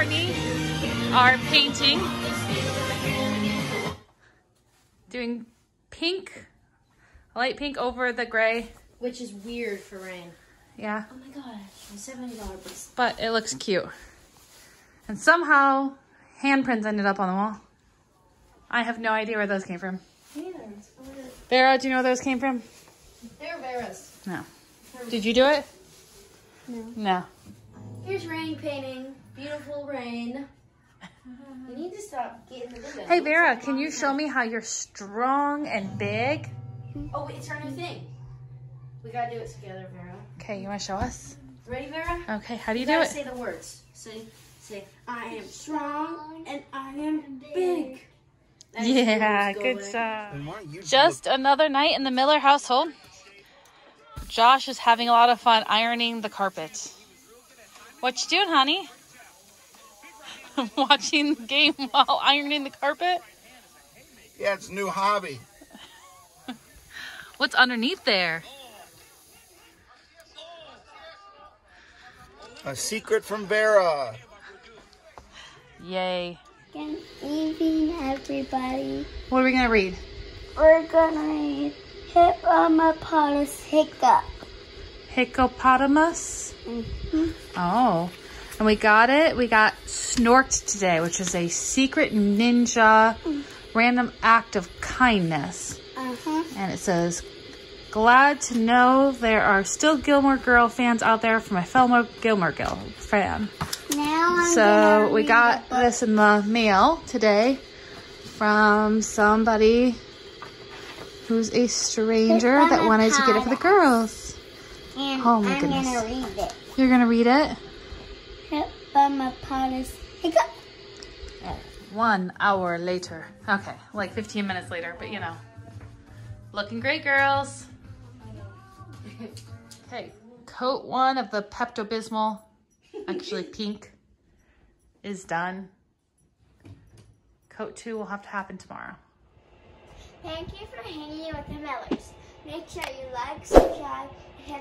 are painting. Doing pink, light pink over the gray. Which is weird for Rayne. Yeah, Oh my gosh, my seventy dollar bracelet. but it looks cute. And somehow handprints ended up on the wall. I have no idea where those came from. Vera, do you know where those came from? They're Vera's. No. Did you do it? No. No. Here's Rayne painting. Beautiful Rayne. You need to stop getting the window. Hey Vera, can you show me how you're strong and big? Oh, wait, it's our new thing. We gotta do it together, Vera. Okay, you want to show us? Ready, Vera? Okay, how do you You do gotta it? say the words. Say, say, I am strong and I am big. That is Yeah, yours, good Golden. job. And why don't you Just another night in the Miller household. Josh is having a lot of fun ironing the carpet. What you doing, honey? Watching the game while ironing the carpet? Yeah, it's a new hobby. What's underneath there? A secret from Vera. Yay. Good evening, everybody. What are we gonna read? We're gonna read Hippopotamus Hiccup. Hippopotamus. Mhm. Oh. And we got it. We got Snorked today, which is a secret ninja random act of kindness. Uh-huh. And it says, Glad to know there are still Gilmore Girl fans out there for my fellow Gilmore Girl fan. Now I'm So we got this in the mail today from somebody who's a stranger that wanted to get it for the girls. And Oh my I'm goodness. gonna read it. You're gonna read Hiccup. Oh, one hour later. Okay, like 15 minutes later, but you know. Looking great, girls. Okay, coat one of the Pepto Bismol, actually pink, is done. Coat two will have to happen tomorrow. Thank you for hanging with the Millers. Make sure you like, subscribe, and hit